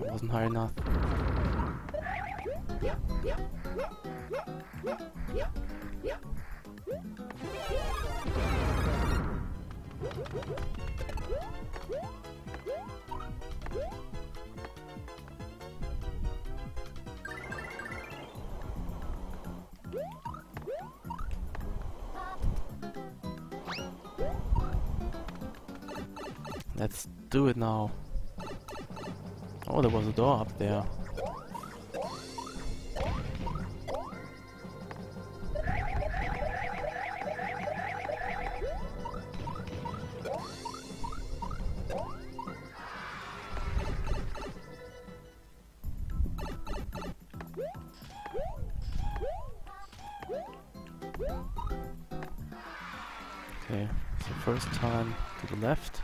It wasn't high enough. Let's do it now. Oh, there was a door up there. Okay, so first time to the left.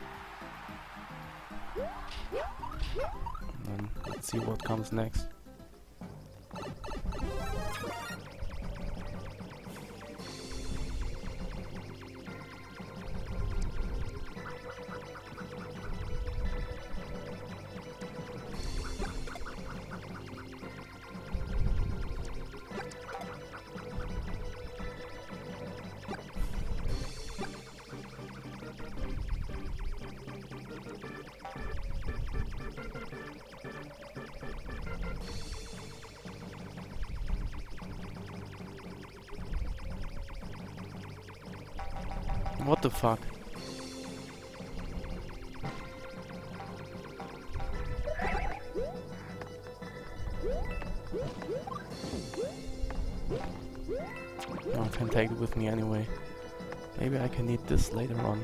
And let's see what comes next. What the fuck? I can take it with me anyway. Maybe I can need this later on.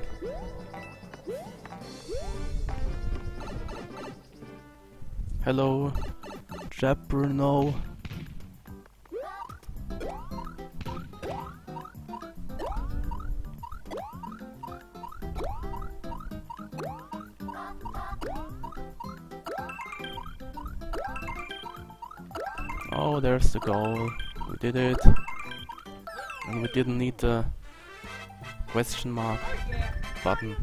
Hello, Jab Oh, there's the goal. We did it. And we didn't need the question mark button.